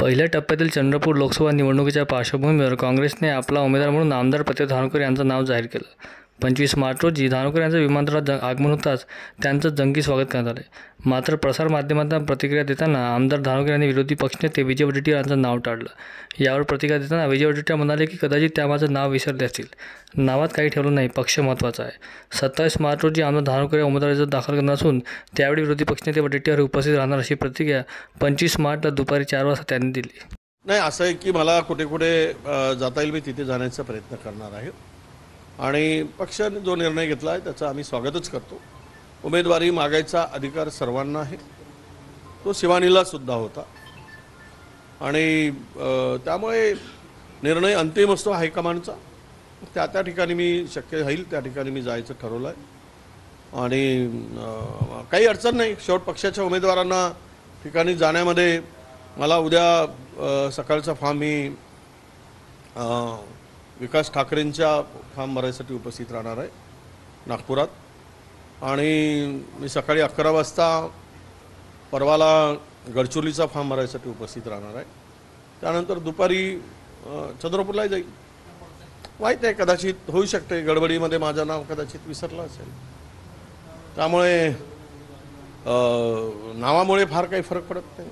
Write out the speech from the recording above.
पहिल्या टप्प्यातील चंद्रपूर लोकसभा निवडणुकीच्या पार्श्वभूमीवर काँग्रेसने आपला उमेदवार म्हणून आमदार प्रत्यय धानकर यांचं नाव जाहीर केलं. पंचवीस मार्च रोजी धानोकर यांचं विमानतळात ज- आगमन होताच त्यांचं जंगी स्वागत करण्यात आले मात्र प्रसारमाध्यमांना प्रतिक्रिया देताना आमदार धानोकर यांनी विरोधी पक्षनेते विजय वडेट्टीवार यांचं नाव टाळलं. यावर प्रतिक्रिया देताना विजय वडेट्टीवार म्हणाले की कदाचित त्या माझं नाव विसरले असतील. नावात काही ठेवलं नाही पक्ष महत्त्वाचा आहे. सत्तावीस मार्च रोजी आमदार धानोकर या उमेदवारी दाखल करणार असून त्यावेळी विरोधी पक्षनेते वडेट्टीवार उपस्थित राहणार अशी प्रतिक्रिया पंचवीस मार्चला दुपारी चार वाजता त्यांनी दिली. नाही असं आहे की मला कुठे कुठे जाता येईल मी तिथे जाण्याचा प्रयत्न करणार आहे. आणि पक्षाने जो निर्णय घेतला आहे त्याचं आम्ही स्वागतच करतो. उमेदवारी मागायचा अधिकार सर्वांना आहे. तो शिवानीला सुद्धा होता. आणि त्यामुळे निर्णय अंतिम असतो हायकमांडचा. त्या त्या ठिकाणी मी शक्य होईल त्या ठिकाणी मी जायचं ठरवलं आहे आणि काही अडचण नाही. शेवट पक्षाच्या उमेदवारांना ठिकाणी जाण्यामध्ये मला उद्या सकाळचा फॉर्म मी विकास ठाकरेंच्या फॉर्म भरायसाठी उपस्थित राहणार आहे नागपुरात. आणि मी सकाळी अकरा वाजता परवाला गडचोलीचा फॉर्म भरायसाठी उपस्थित राहणार आहे. त्यानंतर दुपारी चंद्रपूरला जाईल. माहीत आहे कदाचित होऊ शकते गडबडीमध्ये माझं नाव कदाचित विसरलं असेल. त्यामुळे नावामुळे फार काही फरक पडत नाही.